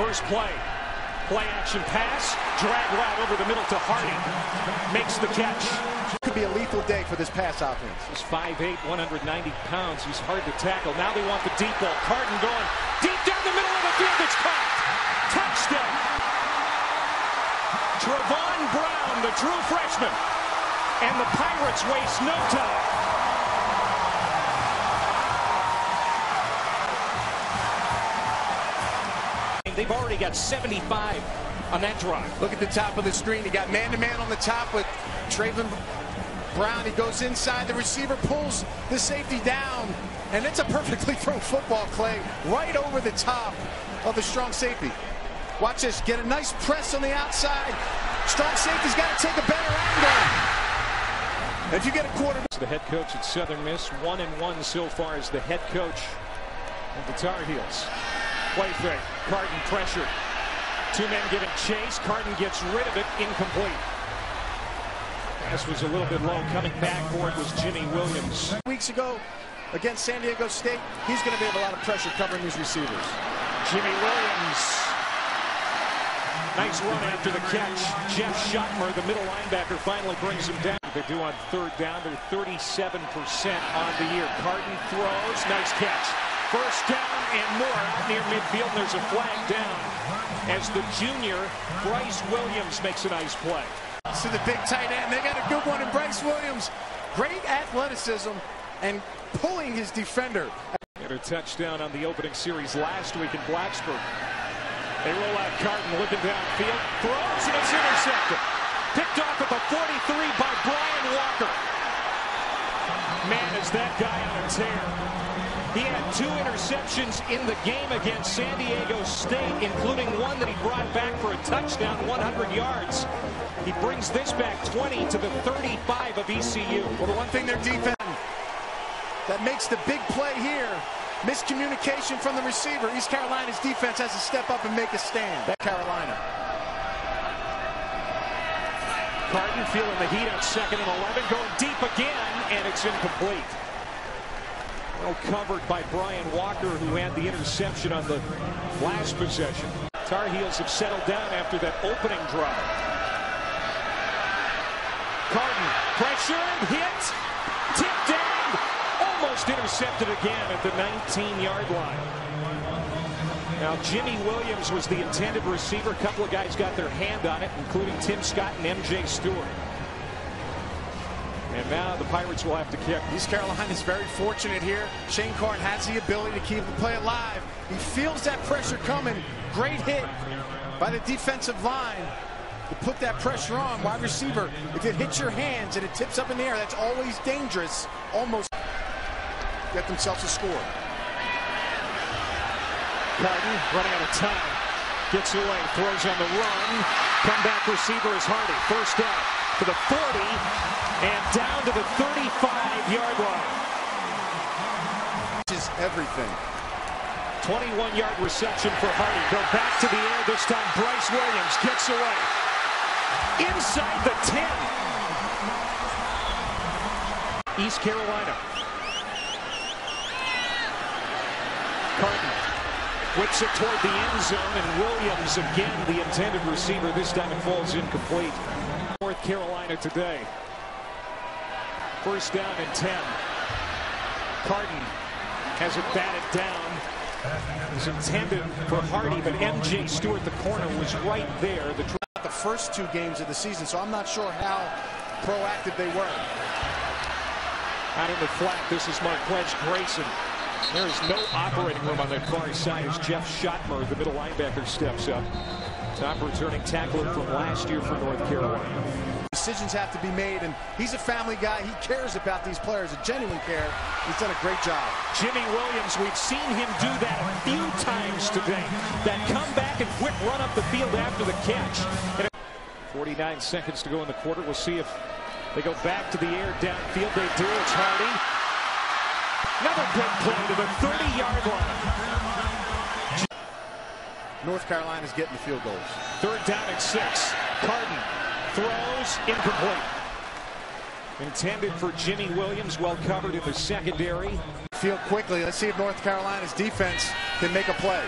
First play. Play action pass. Drag route over the middle to Hardy. Makes the catch. Could be a lethal day for this pass offense. He's 5'8", 190 pounds. He's hard to tackle. Now they want the deep ball. Carden going deep down the middle of the field. It's caught. Touchdown. Trevon Brown, the true freshman. And the Pirates waste no time. They've already got 75 on that drive. Look at the top of the screen. You got man-to-man on the top with Trevon Brown. He goes inside. The receiver pulls the safety down. And it's a perfectly thrown football, Clay, right over the top of the strong safety. Watch this. Get a nice press on the outside. Strong safety's got to take a better angle. If you get a quarter. The head coach at Southern Miss, one and one so far as the head coach of the Tar Heels. Play fake. Carden pressure. Two men giving chase. Carden gets rid of it. Incomplete. Pass was a little bit low. Coming back for it was Jimmy Williams. Weeks ago against San Diego State, he's going to be able a lot of pressure covering these receivers. Jimmy Williams. Nice run after the catch. Jeff Schoettmer, the middle linebacker, finally brings him down. They do on third down. They're 37% on the year. Carden throws. Nice catch. First down and more out near midfield. And there's a flag down as the junior Bryce Williams makes a nice play. To the big tight end. They got a good one in Bryce Williams. Great athleticism and pulling his defender. And a touchdown on the opening series last week in Blacksburg. They roll out Carden looking downfield. Throws and it's intercepted. Picked off at the 43 by Brian Walker. Man, is that guy on a tear. He had two interceptions in the game against San Diego State, including one that he brought back for a touchdown, 100 yards. He brings this back 20 to the 35 of ECU. Well, the one thing their defense that makes the big play here, miscommunication from the receiver. East Carolina's defense has to step up and make a stand. That Carolina. Carden feeling the heat on second and 11, going deep again, and it's incomplete. Well covered by Brian Walker, who had the interception on the last possession. Tar Heels have settled down after that opening drive. Carden, pressured, hit, tipped down, almost intercepted again at the 19-yard line. Now, Jimmy Williams was the intended receiver. A couple of guys got their hand on it, including Tim Scott and M.J. Stewart. And now the Pirates will have to kick. East Carolina is very fortunate here. Shane Carden has the ability to keep the play alive. He feels that pressure coming. Great hit by the defensive line to put that pressure on. Wide receiver, if it hits your hands and it tips up in the air, that's always dangerous. Almost get themselves a score. Carden running out of time. Gets away, throws on the run. Comeback receiver is Hardy. First down to the 40 and down to the 35-yard line. This is everything. 21-yard reception for Hardy. Go back to the air this time. Bryce Williams gets away. Inside the 10. East Carolina. Carden whips it toward the end zone, and Williams again the intended receiver. This time it falls incomplete. North Carolina today. First down and 10. Carden has it batted down. It was intended for Hardy, but M.J. Stewart, the corner, was right there. The, the first two games of the season, so I'm not sure how proactive they were. Out in the flat, this is Marquez Grayson. There is no operating room on that far side as Jeff Schoettmer, the middle linebacker, steps up. Top returning tackler from last year for North Carolina. Decisions have to be made, and he's a family guy. He cares about these players, a genuine care. He's done a great job. Jimmy Williams, we've seen him do that a few times today. That come back and quick run up the field after the catch. 49 seconds to go in the quarter. We'll see if they go back to the air downfield. They do. It's Hardy. Another big play to the 30-yard line. North Carolina's getting the field goals. Third down at six. Carden throws incomplete. Intended for Jimmy Williams, well covered in the secondary. Field quickly. Let's see if North Carolina's defense can make a play.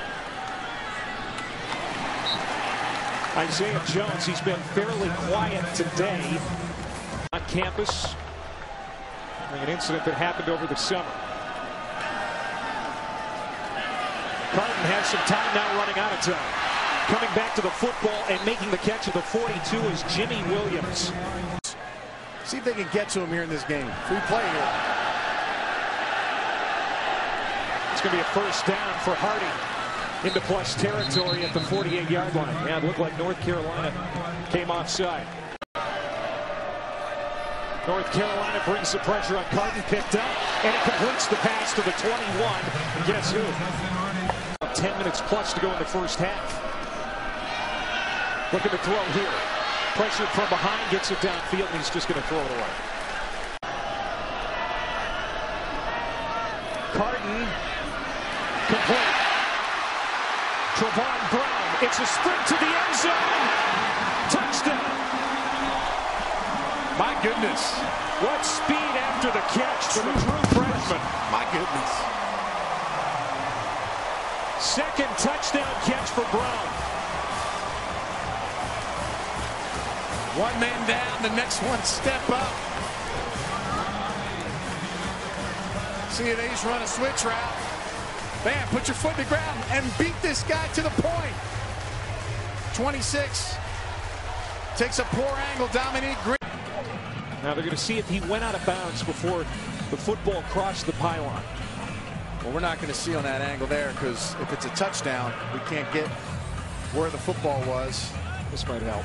Isaiah Jones, he's been fairly quiet today on campus. An incident that happened over the summer. Carden has some time now running out of time. Coming back to the football and making the catch of the 42 is Jimmy Williams. See if they can get to him here in this game. Free play here. It's going to be a first down for Hardy into plus territory at the 48-yard line. Yeah, it looked like North Carolina came offside. North Carolina brings the pressure on Carden, picked up, and it completes the pass to the 21. Guess who? 10 minutes plus to go in the first half. Looking to throw here. Pressure from behind, gets it downfield, and he's just going to throw it away. Carden, complete. Trevon Brown, it's a sprint to the end zone. Touchdown. My goodness. What speed after the catch from a true freshman. My goodness. Second touchdown catch for Brown. One man down, the next one step up. See they just run a switch route. Bam, put your foot in the ground and beat this guy to the point. 26. Takes a poor angle, Dominique Green. Now they're going to see if he went out of bounds before the football crossed the pylon. Well, we're not going to see on that angle there because if it's a touchdown, we can't get where the football was. This might help.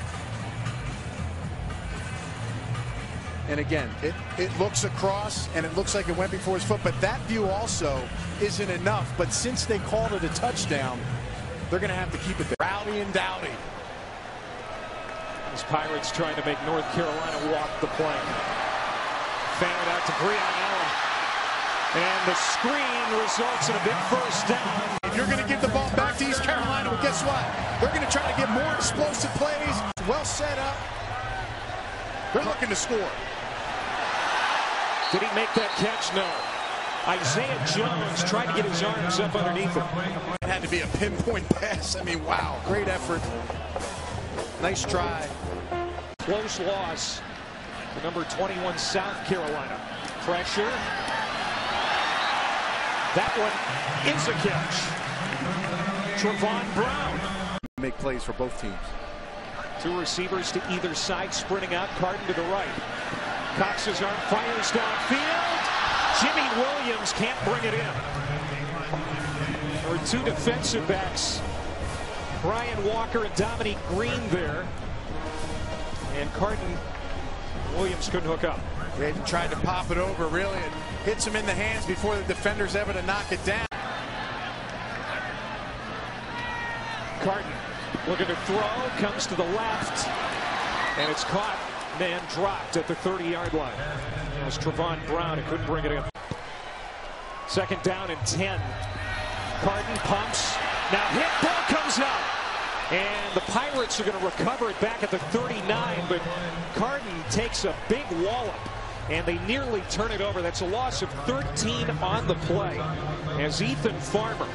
And again, it, it looks across and it looks like it went before his foot, but that view also isn't enough. But since they called it a touchdown, they're going to have to keep it there. Rowdy and Dowdy. As Pirates trying to make North Carolina walk the plank. Fan it out to Breon. And the screen results in a big first down. If you're going to give the ball back to East Carolina, well, guess what? They're going to try to get more explosive plays. Well set up. They're looking to score. Did he make that catch? No. Isaiah Jones tried to get his arms up underneath him. It had to be a pinpoint pass. I mean, wow, great effort. Nice try. Close loss number 21 South Carolina. Pressure. That one is a catch. Trevon Brown. Make plays for both teams. Two receivers to either side sprinting out. Carden to the right. Cox's arm fires downfield. Jimmy Williams can't bring it in. There were two defensive backs. Brian Walker and Dominique Green there. And Carden Williams couldn't hook up. They tried to pop it over. Really, it hits him in the hands before the defender's able to knock it down. Carden looking to throw, comes to the left, and it's caught. Man dropped at the 30-yard line. It was Trevon Brown who couldn't bring it in. Second down and 10. Carden pumps. Now hit ball comes out. And the Pirates are going to recover it back at the 39, but Carden takes a big wallop and they nearly turn it over. That's a loss of 13 on the play as Ethan Farmer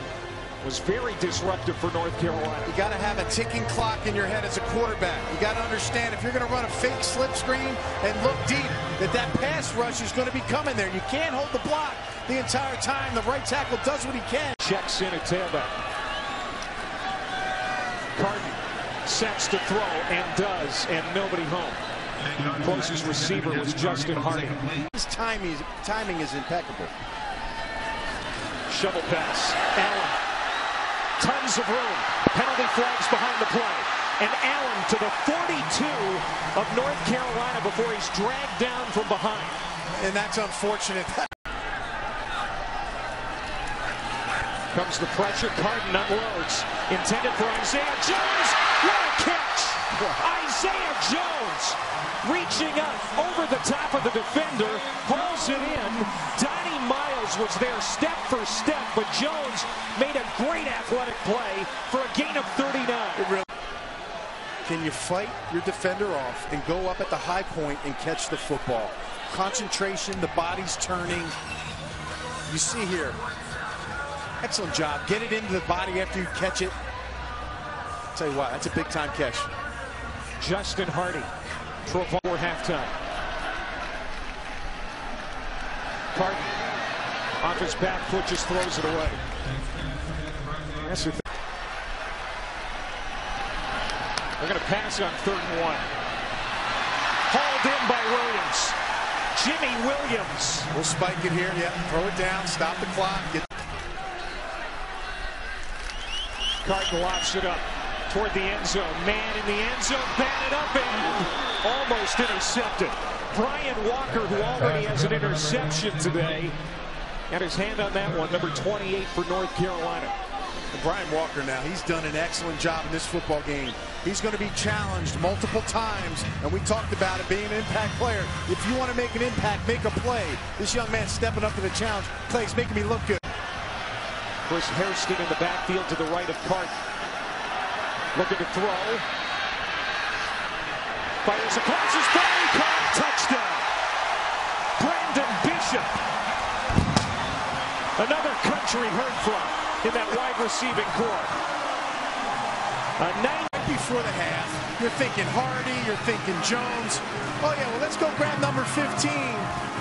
was very disruptive for North Carolina. You got to have a ticking clock in your head as a quarterback. You got to understand if you're going to run a fake slip screen and look deep, that that pass rush is going to be coming there. You can't hold the block the entire time. The right tackle does what he can. Checks in a tailback. Carden sets to throw and does, and nobody home. Closest receiver was Justin Hardy. His timing is, timing is impeccable. Shovel pass. Allen. Tons of room. Penalty flags behind the play. And Allen to the 42 of North Carolina before he's dragged down from behind. And that's unfortunate. Comes the pressure. Carden unloads. Intended for Isaiah Jones. What a catch! Isaiah Jones reaching up over the top of the defender, hauls it in. Donnie Miles was there step for step, but Jones made a great athletic play for a gain of 39. Can you fight your defender off and go up at the high point and catch the football? Concentration, the body's turning. You see here, excellent job. Get it into the body after you catch it. Tell you what, that's a big time catch. Justin Hardy. Trevon for halftime. Carden off his back foot just throws it away. That's the They're going to pass on third and one. Hauled in by Williams. Jimmy Williams. We'll spike it here. Yeah, throw it down, stop the clock. Get Carden locks it up toward the end zone. Man in the end zone, batted up and almost intercepted. Brian Walker, who already has an interception today, got his hand on that one, number 28 for North Carolina. And Brian Walker now, he's done an excellent job in this football game. He's going to be challenged multiple times, and we talked about it being an impact player. If you want to make an impact, make a play. This young man stepping up to the challenge. Clay's making me look good. Chris Hairston in the backfield to the right of Carden. Looking to throw. Fires across his body. Caught touchdown. Brandon Bishop. Another country heard from in that wide receiving core. A nine before the half. You're thinking Hardy, you're thinking Jones. Oh yeah, well let's go grab number 15.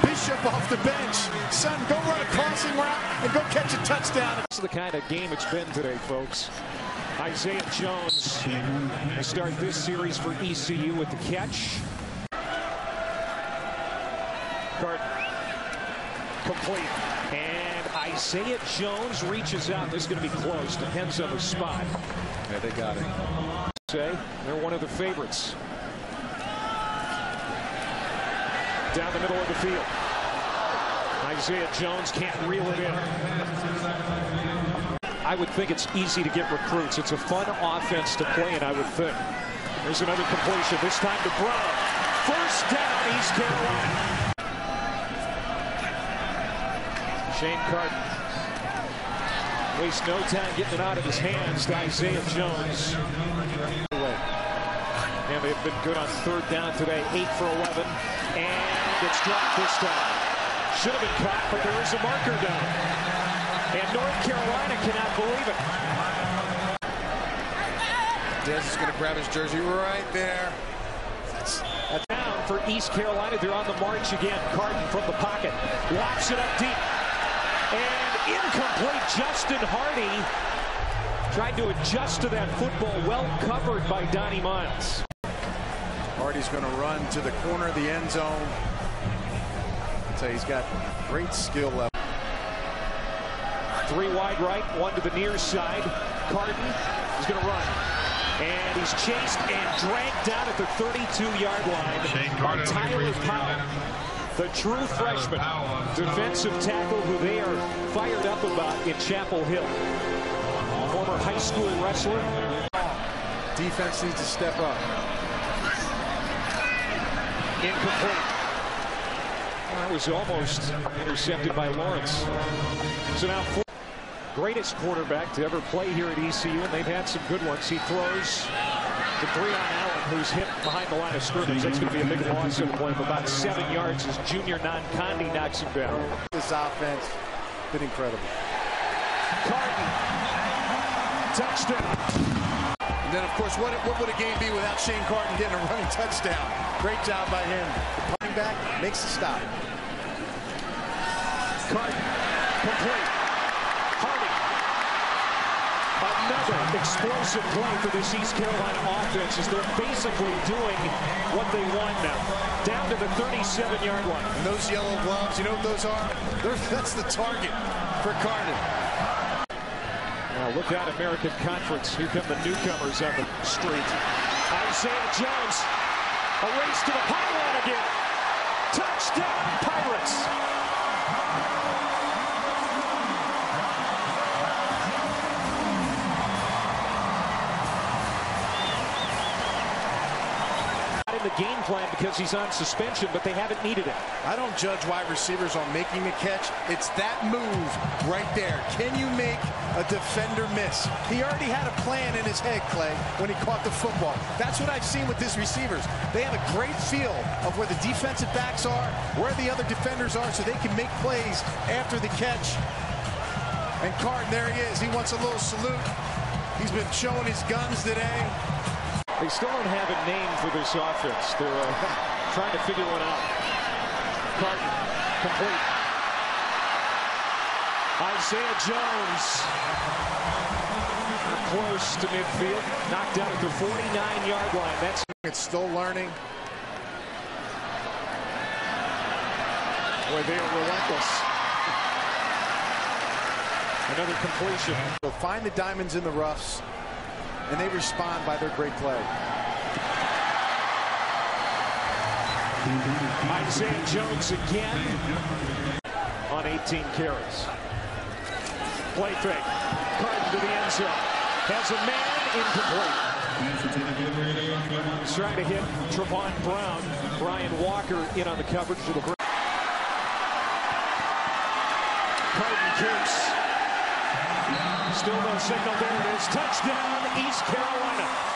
Bishop off the bench. Son, go run a crossing route and go catch a touchdown. This is the kind of game it's been today, folks. Isaiah Jones will start this series for ECU with the catch. Complete. And Isaiah Jones reaches out. This is going to be close. Depends on the spot. Yeah, they got it. Say they're one of the favorites. Down the middle of the field. Isaiah Jones can't reel it in. I would think it's easy to get recruits. It's a fun offense to play, and I would think. There's another completion, this time to Brown. First down, East Carolina. Shane Carden. Wastes no time getting it out of his hands to Isaiah Jones. And they've been good on third down today, 8 for 11. And it's dropped this time. Should have been caught, but there is a marker down. And North Carolina cannot believe it. Dez is going to grab his jersey right there. That's, A down for East Carolina. They're on the march again. Carden from the pocket. Locks it up deep. And incomplete. Justin Hardy tried to adjust to that football. Well covered by Donnie Miles. Hardy's going to run to the corner of the end zone. You, he's got great skill level. Three wide right, one to the near side. Carden is going to run. And he's chased and dragged down at the 32-yard line by Tyler Powell. The true freshman defensive tackle who they are fired up about in Chapel Hill. Former high school wrestler. Defense needs to step up. Incomplete. That was almost intercepted by Lawrence. So now. Greatest quarterback to ever play here at ECU, and they've had some good ones. He throws the three on Allen, who's hit behind the line of scrimmage. That's going to be a big loss in the play of about seven yards as junior Gnonkonde knocks him down. This offense been incredible. Carden. Touchdown. And then, of course, what, what would a game be without Shane Carden getting a running touchdown? Great job by him. The punting back makes the stop. Carden. Complete. Hardy. Another explosive play for this East Carolina offense as they're basically doing what they want now. Down to the 37-yard line. And those yellow gloves, you know what those are? They're, that's the target for Carden. Now look out, American Conference. Here come the newcomers on the street. Isaiah Jones. A race to the pylon again. Touchdown, Pirates. In the game plan because he's on suspension, but they haven't needed it. I don't judge wide receivers on making the catch. It's that move right there. Can you make a defender miss? He already had a plan in his head, Clay, when he caught the football. That's what I've seen with these receivers. They have a great feel of where the defensive backs are, where the other defenders are, so they can make plays after the catch. And Carden, there he is. He wants a little salute. He's been showing his guns today. They still don't have a name for this offense. They're uh, trying to figure one out. Carden, complete. Isaiah Jones. Close to midfield. Knocked out at the 49-yard line. That's It's still learning. where they are relentless. Another completion. They'll find the diamonds in the roughs, and they respond by their great play. Isaiah Jones again on 18 carries. Play fake. Carden to the end zone. Has a man incomplete. He's trying to hit Trevon Brown. Brian Walker in on the coverage to the. Carden keeps. Still no signal. There it is. Touchdown, East Carolina.